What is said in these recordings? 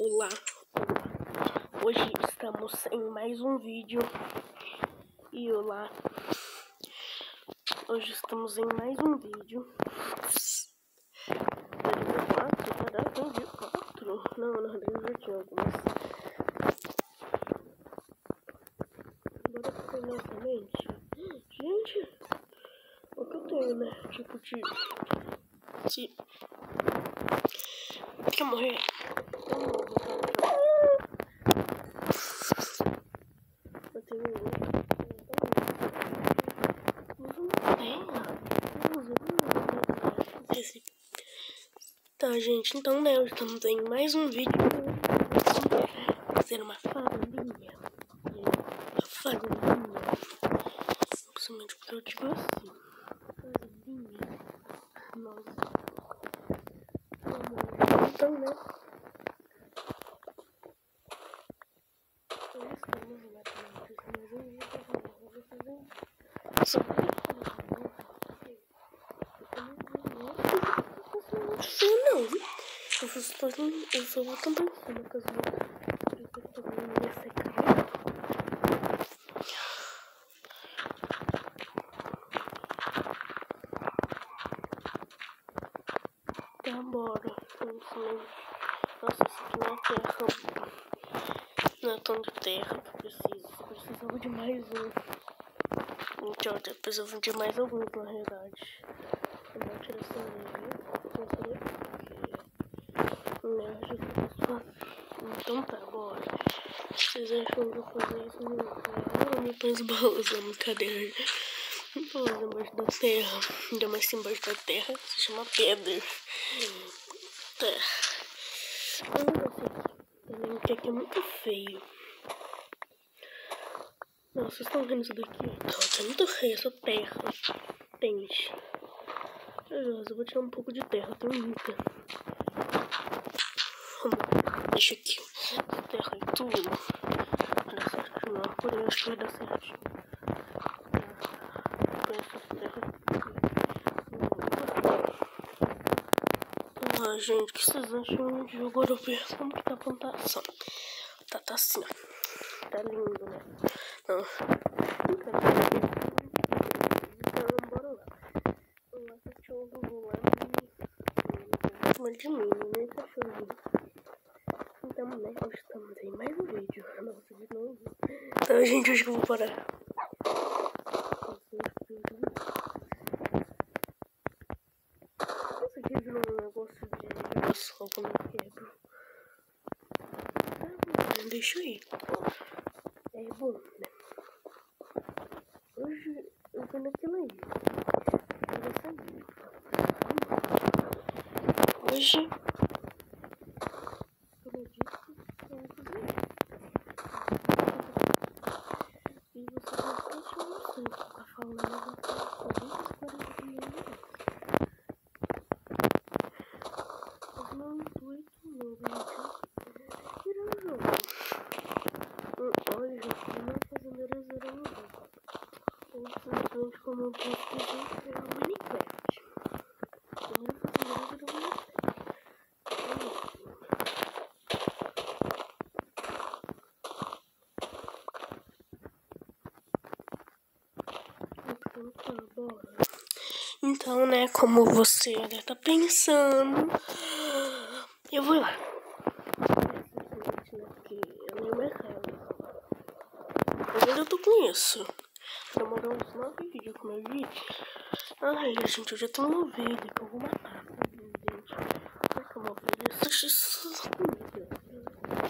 Olá. Hoje estamos em mais um vídeo. E olá. Hoje estamos em mais um vídeo. 2004, caraca, 2004. Não, na verdade já tinha algumas. Bora ficar nossa mente. Gente, o que eu tenho, né? Tipo de. de... Quer morrer? Eu tenho esse. Tá, gente, então, né, estamos em mais um vídeo. Fazer uma farinha. Uma farinha. Principalmente porque eu digo assim. Farinha. Nossa. Então, né. Estamos exatamente mais um vídeo. Eu vou fazer sobre não. Eu só, eu só vou tentar uma coisa. Eu tô fazendo minha secreta. Tá, bora. Nossa, isso aqui não é terra. Não é tão de terra que eu preciso. Precisava de mais um. Então, eu precisava de mais alguns, na realidade. Eu vou tirar essa então tá, bora. Vocês acham que eu vou fazer isso no Eu põe os baús na brincadeira. Baús embaixo da terra. Ainda mais embaixo da terra se chama pedra. Tá. Eu não sei aqui. aqui é muito feio. Nossa, vocês estão vendo isso daqui? Tá, muito feio essa terra. Tente. Eu vou tirar um pouco de terra, tem muita. Deixa aqui. Terra e tudo. Vai dar certo não. Porém, acho que vai dar certo. Gente, o que vocês acham de jogo europeu? Como que tá a plantação? Tá, tá assim, ó. Tá lindo, né? Não. Então, bora lá. O cachorro voando. Mas de mim, né? Cachorro. Então, né, hoje estamos em mais um vídeo. Nossa, de novo. Então, gente, hoje eu vou parar. Isso aqui virou um negócio de girassol quando eu quebro. Ah, deixa aí. É bom, né? Hoje eu vou naquilo aí. Hoje Olha, gente, uma fazendeira zerando o jogo. Ou simplesmente como eu posso dizer, é o Minecraft. Primeira fazendeira zerando o Minecraft. Então, né, como você deve estar pensando, eu vou lá. eu tô com isso. Demorou uns 9 vídeos com meu vídeo. Ai, gente, eu já tenho uma ovelha que eu vou matar.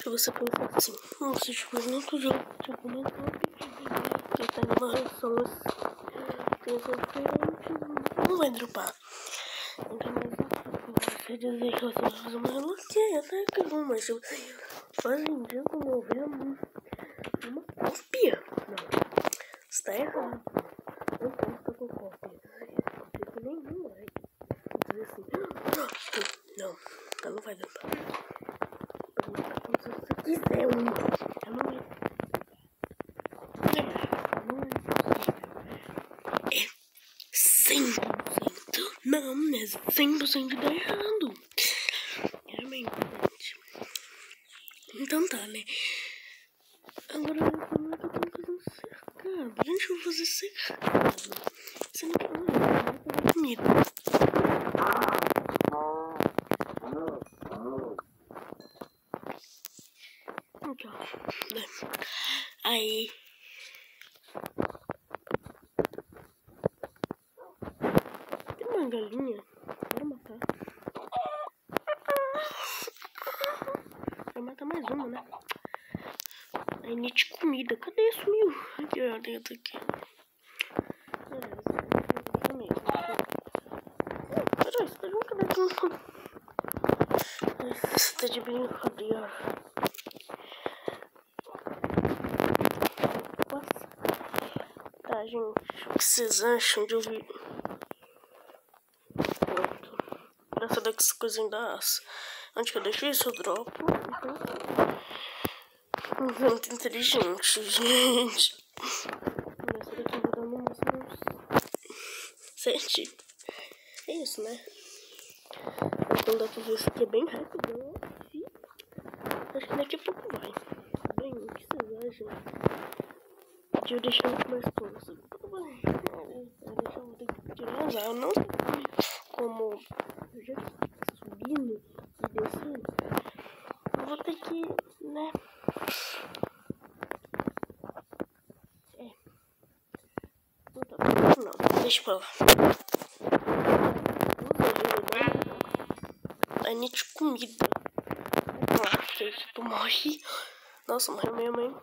Se você pensar assim, nossa, tipo, eu nunca jogo, tipo, não tô que tá numa reação assim. Não vai dropar. Então, você dizer que você vai fazer uma relação, até que não, mas tipo, hoje em dia, como eu vejo, uma cópia. Não, está errado. Não posso com cópia. Cópia nenhum vai dizer assim. Não, ela não vai dar pra. Se você quiser uma, ela não vai. Não é possível. É 100%. Não, é 100% de dar errado. Importante. Então tá, né? Agora eu vou falar que eu tenho que fazer um cercado. Gente, eu vou fazer cercado. Você não quer fazer comida. Então, né? Aí. Tem uma galinha. Matar. Vai matar mais uma, né? Aí need comida. Cadê? Sumiu. Aqui, ó, dentro aqui. Beleza. Peraí, você tá brincadeira. Você tá de brincadeira. Tá, gente. O que vocês acham de ouvir? Pronto. Daqui essa coisinha da aço. Onde que eu deixei isso? Eu dropo. Muito inteligente, gente. Essa daqui eu vou dar no máximo sete. É isso, né? Então dá pra ver isso aqui é bem rápido. Acho que daqui a pouco vai. Bem, o que vocês acham? De eu deixar mais. Vai. Eu deixar eu ter que tirar Eu não como já subindo e descendo. Eu vou ter que, né? É. Não, deixa pra lá. I need comida. Nossa, tu morre. Nossa, morreu minha mãe.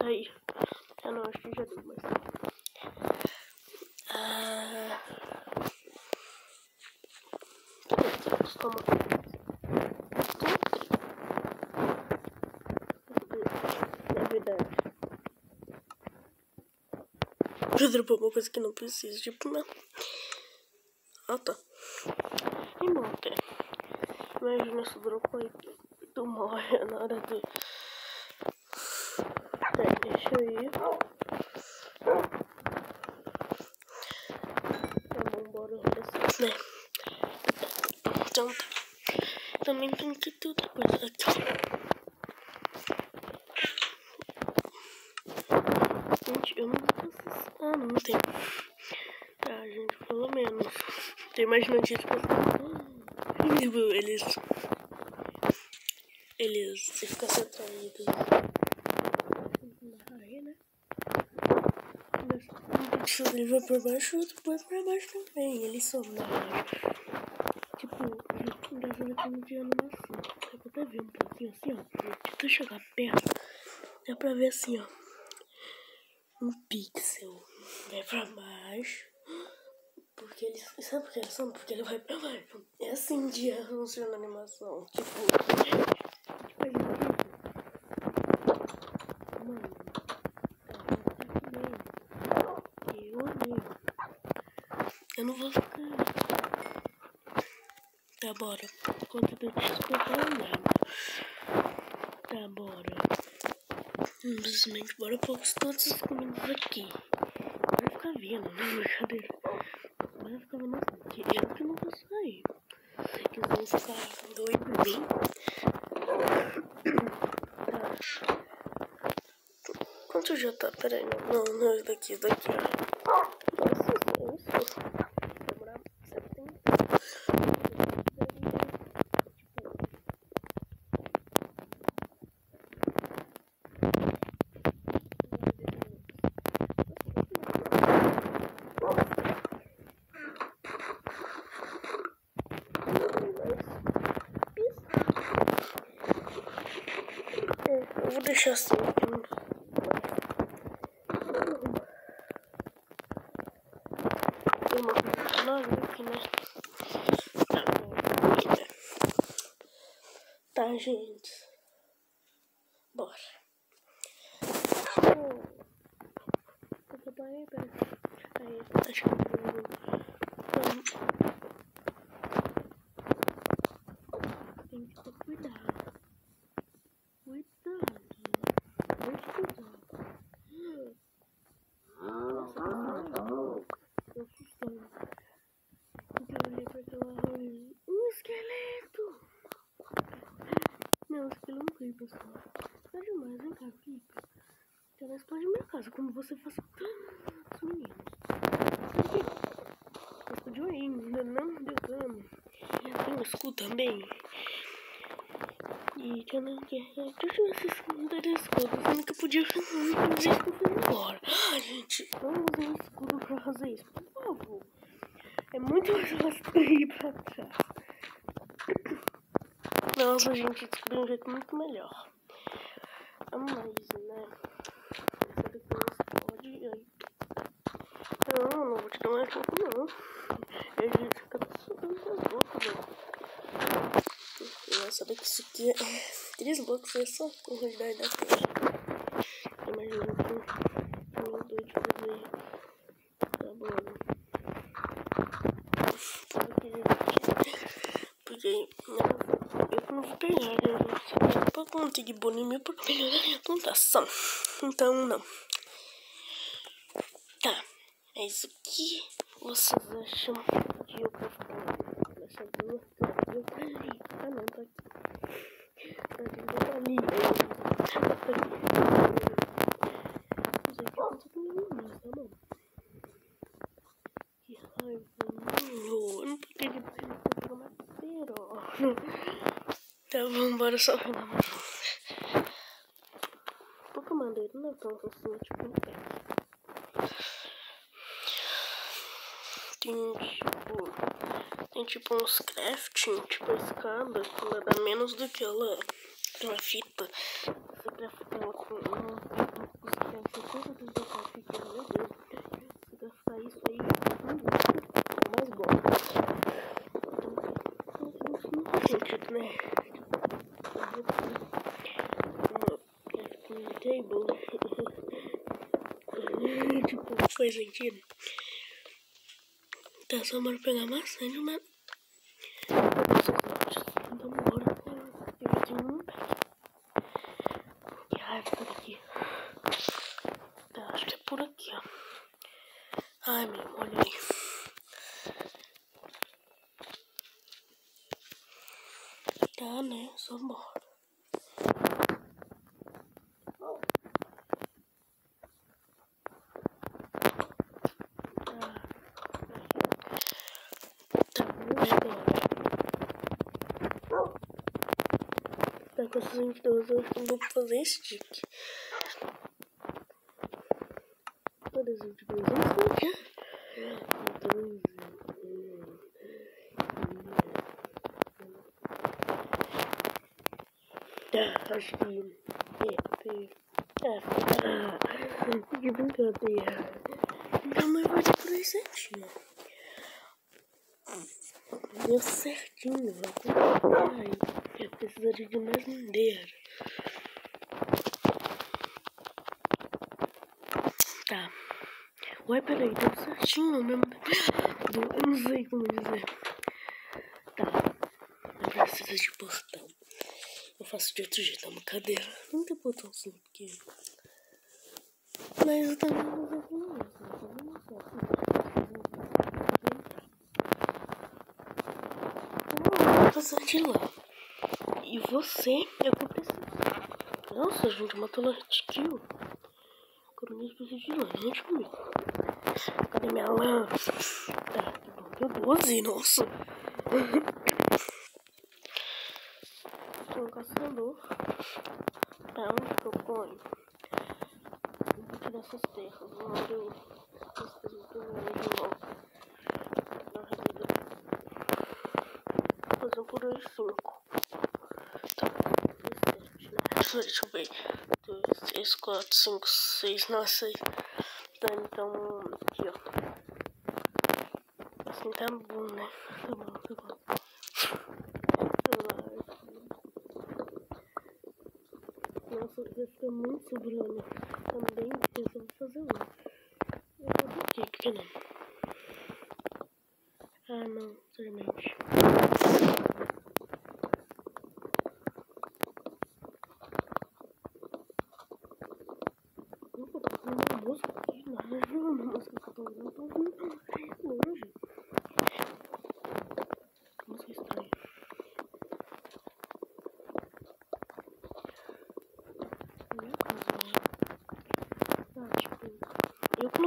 Aí. Ah, não, acho que já deu, mas. Ah. Toma. É verdade. Eu dropou uma coisa que não precisa, tipo, não. Ah, tá. E morre. Imagina se dropou aí. Tu morre na hora do. Tá, deixa eu ir. Tá bom, bora né? Então, também tem que ter outra coisa aqui. Gente, eu não vou fazer Ah, não tem. Tá, gente, pelo menos. Tem mais notícias Tipo, eles. Eles se ficam atraídos na né? Ele vai pra baixo, outro vai pra baixo também. Eles somem na raia. Tipo, dessa daqui não tinha animação. Dá pra ver um pouquinho assim, ó. Eu chegar perto. Dá pra ver assim, ó. Um pixel. Vai pra baixo. Porque ele. Sabe por que é assim? Porque ele vai pra baixo. É assim de funciona a animação. Tipo. Tipo, a gente. Mano. Eu odeio. Eu não vou ficar. Tá, bora. Eu te escutar, Tá, bora. Simplesmente bora pôr todas as comidas aqui. Vai ficar vendo, né? Brincadeira. Vai ficar vendo assim. Eu que não vou sair. Que vão ficar doido mim. Tá. Quanto já tá? Peraí, não, não, não, é daqui, é daqui. Deixar assim. Tem uma nova aqui, né? Tá bom. Tá, gente. Bora. Aí, aí, acho que tem que ter cuidado. Cuidado. Muito cuidado. Nossa, tô assustando. Então eu Não, aí, pessoal. Tá demais, hein, cara? Fica. Ela explode minha casa, como você faz com os meninos. Explodiu ainda, não dano. Tem um escudo também. E que eu não quero. Deixa eu ver se escudo, sendo que eu podia fazer isso que eu fiz agora. Ah, gente, vamos usar um escudo pra fazer isso, por favor. É muito mais fácil ir pra trás. Nossa, gente, descobri um jeito muito melhor. Mas, né? Essa depois pode. Aí. Não, não vou te dar mais pouco, não. Ele fica subindo as bocas, mano. Nossa, daqui isso aqui é. Três blocos é só a quantidade da. Imagina que eu doido de fazer. Tá bom. Porque, porque não, eu não vou pegar, Pra conseguir bonimir por melhorar a pontuação. Então, não. Tá. É isso que vocês acham de eu postar nessa duas Eu ali. Ah, não, tá aqui. Tá tá tá comigo mais, tá bom? Que raiva, não. Eu não tô querendo pegar madeira, ó. Tá bom, bora só tipo, um pé. Tem tipo. Tem tipo uns crafting, tipo a escada, ela dá menos do que ela. Aquela fita. 2027. Tehát hamar meg a más, hogy már Tá com essas 22 eu vou fazer tique. Cadê as 22? Eu não sei o que Tá, acho que. É, é. Que brincadeira. Então, mas vai ter por aí certinho. Deu certinho, vai. Eu precisaria de mais madeira. Tá. Ué, peraí, deu certinho mesmo. Eu não sei como dizer. Tá. Eu preciso de portão. Eu faço de outro jeito, é uma cadeira. Não tem botãozinho pequeno. Mas eu também vou fazer isso. Vou passar de lá. E você é o que eu preciso. Nossa, gente, matou Lord Kill. Coronel precisa de lanche comigo. Cadê minha lança? Tá, que bom. Deu 12, nossa. Tem um caçador. Tá, onde que eu ponho? Vou tirar essas terras. Vou abrir o... de novo. Fazer por aí cinco. Deixa eu ver. 2, 3, 4, 5, 6, não, 6. Tá, então, aqui, ó. Assim tá bom, né? Tá bom, tá bom. Nossa, vai ficar muito sobrando. Também, eu fazer um. Eu vou aqui, que não. Ah, não, seriamente. música aqui, não, uma música que eu tô ouvindo, eu tô ouvindo longe. Música estranha.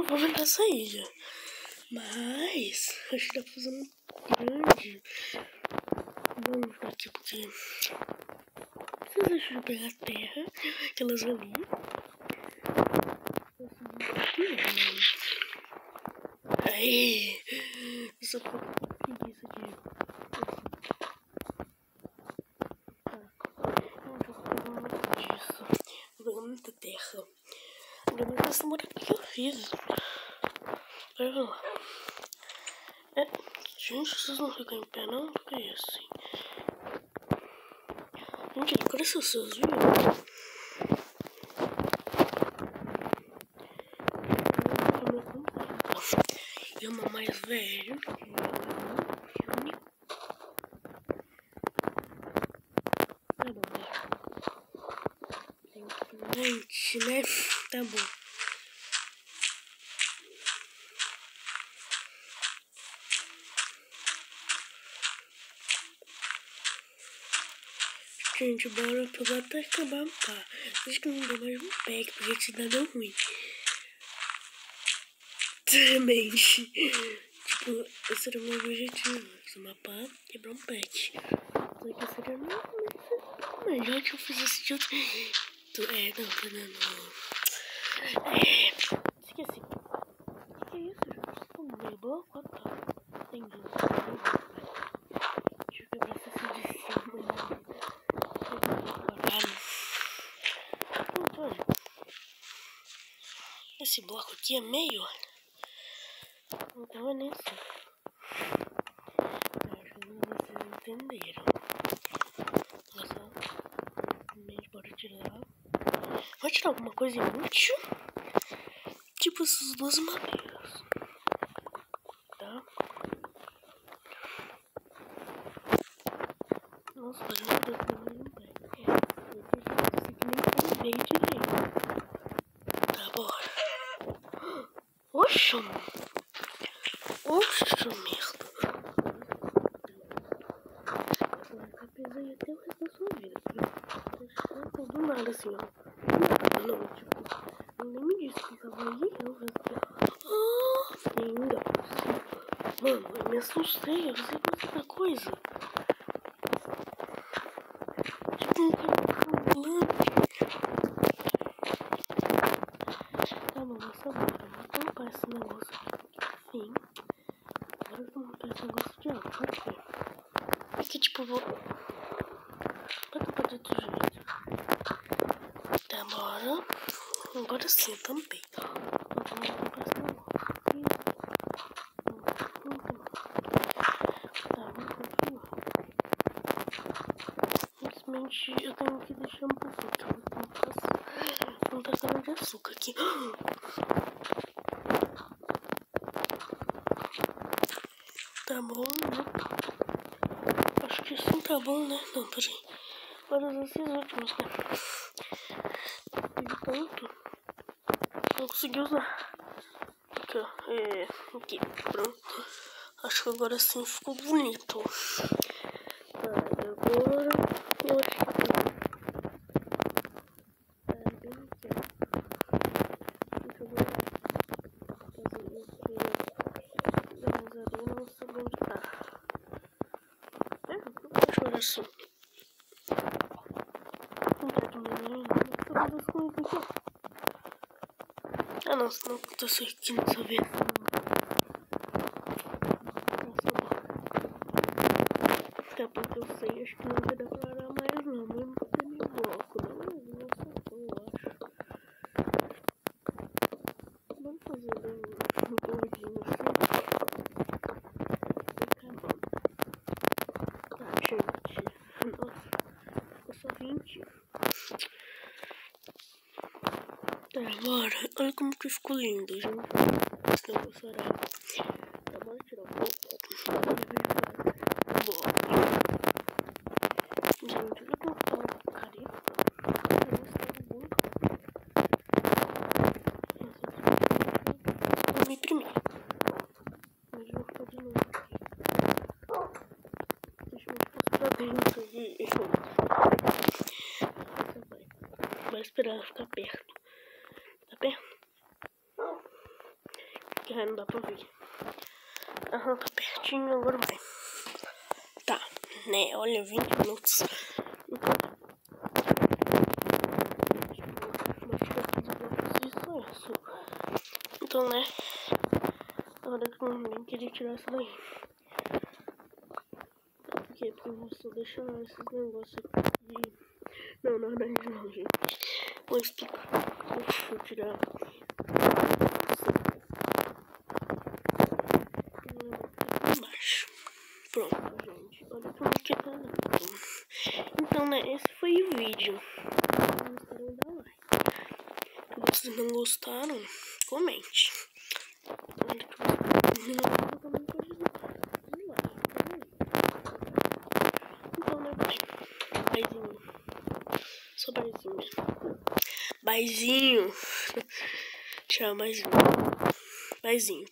Não vou vender essa ilha. Mas, acho que dá pra fazer um grande. Vamos aqui, porque... Vocês acham de pegar terra, aquelas ali. Aí, eu só tô com preguiça de... Tá, eu vou pegar muito disso. Vou pegar muita terra. Ainda mais essa moradia que eu fiz. Olha lá. É, gente, vocês não ficam em pé não? Porque é assim. Gente, ele cresceu seus viu? E uma mais velho. Tá bom, Gente, né? Tá bom. Gente, bora pegar até acabar um pá. Acho que não deu mais um pack, porque esse dá deu ruim. Realmente. tipo, esse era o meu objetivo. Uma pá, quebrar um pack. Só que esse era o melhor que eu fiz esse de outro. É, não, não, não. É. Esqueci. O que é isso, gente? Vocês estão meio louco? Ah, tá. Entendi. Deixa eu quebrar essa de cima. Esse bloco aqui é meio. Não tava nem assim. Acho que vocês entenderam. Olha só. Meio bora tirar. Vou tirar alguma coisa inútil. Tipo essas duas madeiras. Tá? Nossa, meu Deus, eu não pé. Eu preciso nem comer direito. Tá, bora. Oxa, Oxa, merda. Pesado até o resto da sua vida. Tá do nada assim, ó. Não, tipo, eu nem me disse que tava aí. Eu falei, ah, ainda. Mano, eu me assustei. Eu sei muita coisa. Tipo, um cara pulando. Tá bom, essa bora. Vou tampar esse negócio. Enfim. Agora eu vou montar esse negócio de água. Por quê? Porque, tipo, vou. Vai tampar de outro jeito. Tá, bora. Agora sim, aqui. Tá. Infelizmente, eu tenho que deixar um pouquinho. Que passar. Tá cana de açúcar aqui. Tá bom, né? Tá bom, né? Não, peraí. Agora esses últimos, né? E pronto. Não consegui usar. Aqui, ó. É, aqui, pronto. Acho que agora sim ficou bonito. Tá, e agora eu acho que é bem aqui, ó. Deixa eu ver. Fazer isso. Mas ali eu não sei onde tá. É, deixa eu ver assim. Não tá diminuindo. Tô fazendo as coisas aqui, ó. Senão aconteceu aqui nessa vez. Até porque eu sei, acho que não vai dar pra arar mais não, mesmo que tenha nenhum bloco, não é? Nossa, eu acho. Vamos fazer bem um gordinho assim. Fica bom. Tá, gente. Nossa, ficou só 20. Tá, bora. Olha como que ficou lindo, gente. Esse negócio arado. Tá, bora tirar um pouco. Bora. Gente, olha como tá uma porcaria. Vou me imprimir. Mas eu vou ficar de novo aqui. Deixa eu passar pra dentro e... Vai. Esperar ficar. Tá perto? Que não dá pra ver. Aham, tá pertinho, agora vai. Tá, né? Olha, 20 minutos. Então, então né? Agora que eu nem queria tirar isso daí. Por quê? Porque eu vou só deixar esses negócios aqui. Não, não, não, não, gente. Vou explicar. Deixa eu tirar. Embaixo. Pronto, gente. Olha como que tá. Então, né? Esse foi o vídeo. Se vocês não gostaram, comente. Então, né? Baizinho. Só baizinho mesmo. Baizinho. Tchau, baizinho. Baizinho.